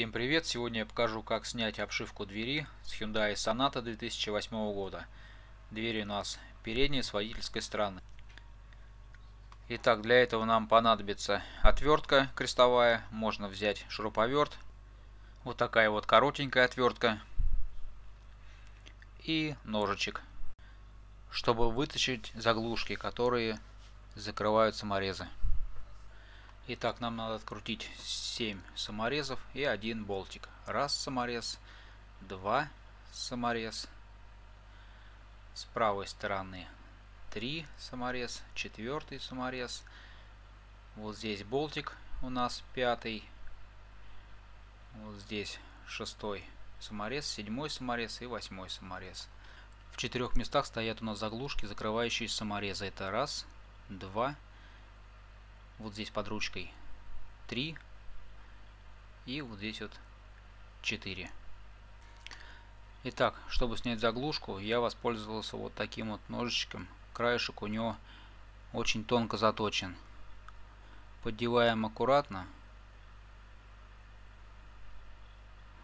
Всем привет! Сегодня я покажу, как снять обшивку двери с Hyundai Sonata 2008 года. Двери у нас передние с водительской стороны. Итак, для этого нам понадобится отвертка крестовая. Можно взять шуруповерт. Вот такая вот коротенькая отвертка. И ножичек. Чтобы вытащить заглушки, которые закрывают саморезы. Итак, нам надо открутить 7 саморезов и один болтик. Раз саморез, два саморез. С правой стороны 3 саморез, четвертый саморез. Вот здесь болтик у нас пятый. Вот здесь шестой саморез, седьмой саморез и восьмой саморез. В четырех местах стоят у нас заглушки, закрывающие саморезы. Это раз, два, вот здесь под ручкой 3 и вот здесь вот 4. Итак, чтобы снять заглушку, я воспользовался вот таким вот ножичком. Краешек у него очень тонко заточен. Поддеваем аккуратно,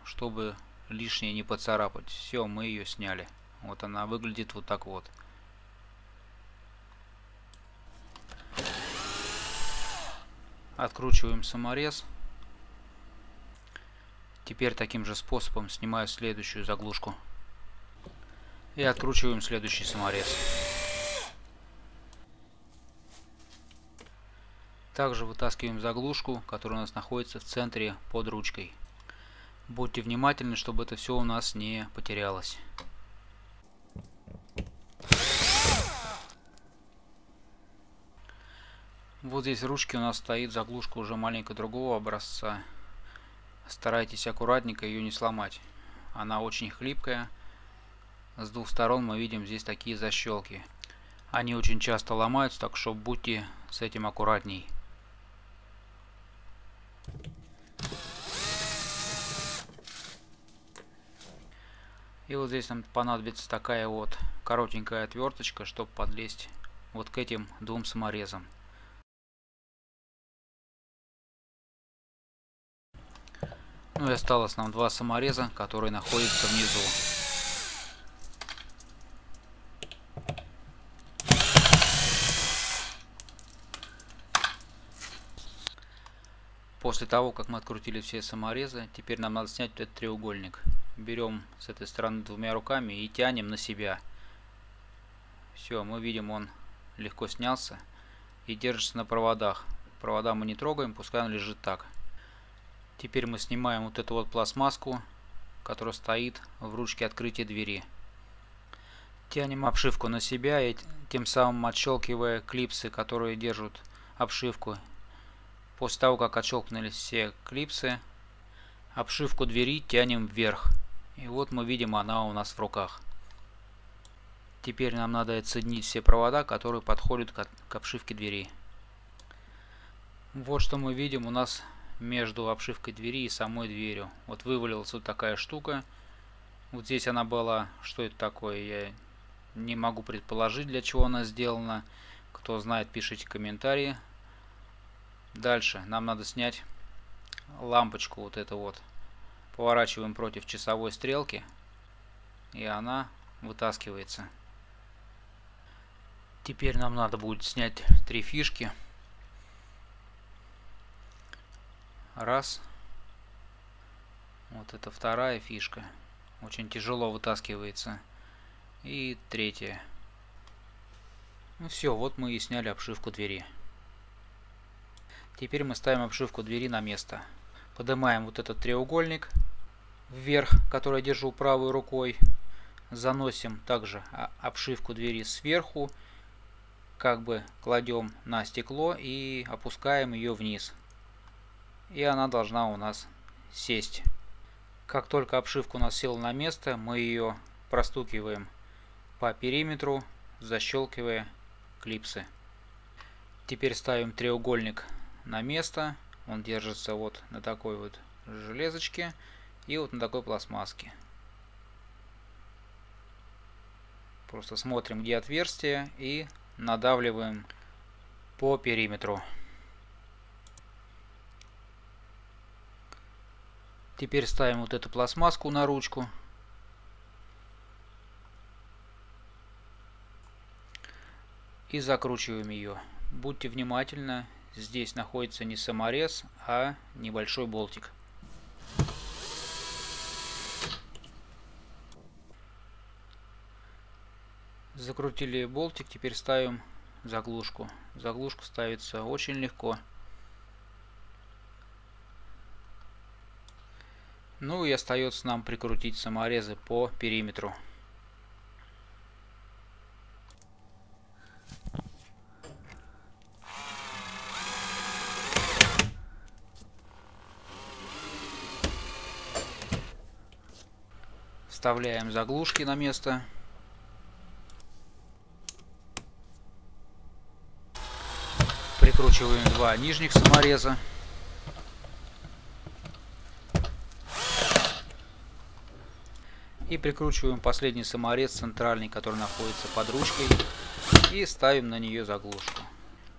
чтобы лишнее не поцарапать. Все, мы ее сняли. Вот она выглядит вот так вот. Откручиваем саморез. Теперь таким же способом снимаю следующую заглушку. И откручиваем следующий саморез. Также вытаскиваем заглушку, которая у нас находится в центре под ручкой. Будьте внимательны, чтобы это все у нас не потерялось. Вот здесь в ручке у нас стоит заглушка уже маленько другого образца. Старайтесь аккуратненько ее не сломать. Она очень хлипкая. С двух сторон мы видим здесь такие защелки. Они очень часто ломаются, так что будьте с этим аккуратней. И вот здесь нам понадобится такая вот коротенькая отверточка, чтобы подлезть вот к этим двум саморезам. Ну и осталось нам два самореза, которые находятся внизу. После того, как мы открутили все саморезы, теперь нам надо снять этот треугольник. Берем с этой стороны двумя руками и тянем на себя. Все, мы видим, он легко снялся и держится на проводах. Провода мы не трогаем, пускай он лежит так. Теперь мы снимаем вот эту вот пластмасску, которая стоит в ручке открытия двери. Тянем обшивку на себя и тем самым отщелкивая клипсы, которые держат обшивку. После того, как отщелкнулись все клипсы, обшивку двери тянем вверх. И вот мы видим, она у нас в руках. Теперь нам надо отсоединить все провода, которые подходят к обшивке двери. Вот что мы видим у нас между обшивкой двери и самой дверью. Вот вывалилась вот такая штука. Вот здесь она была. Что это такое, я не могу предположить, для чего она сделана. Кто знает, пишите комментарии. Дальше нам надо снять лампочку вот эту вот. Поворачиваем против часовой стрелки. И она вытаскивается. Теперь нам надо будет снять три фишки. Раз. Вот это вторая фишка. Очень тяжело вытаскивается. И третья. Ну все, вот мы и сняли обшивку двери. Теперь мы ставим обшивку двери на место. Поднимаем вот этот треугольник вверх, который я держу правой рукой. Заносим также обшивку двери сверху. Как бы кладем на стекло и опускаем ее вниз и она должна у нас сесть. Как только обшивка у нас села на место, мы ее простукиваем по периметру, защелкивая клипсы. Теперь ставим треугольник на место. Он держится вот на такой вот железочке и вот на такой пластмасске. Просто смотрим, где отверстие и надавливаем по периметру. Теперь ставим вот эту пластмасску на ручку. И закручиваем ее. Будьте внимательны, здесь находится не саморез, а небольшой болтик. Закрутили болтик, теперь ставим заглушку. Заглушка ставится очень легко. Ну и остается нам прикрутить саморезы по периметру. Вставляем заглушки на место. Прикручиваем два нижних самореза. И прикручиваем последний саморез центральный, который находится под ручкой. И ставим на нее заглушку.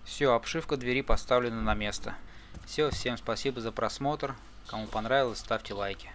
Все, обшивка двери поставлена на место. Все, всем спасибо за просмотр. Кому понравилось, ставьте лайки.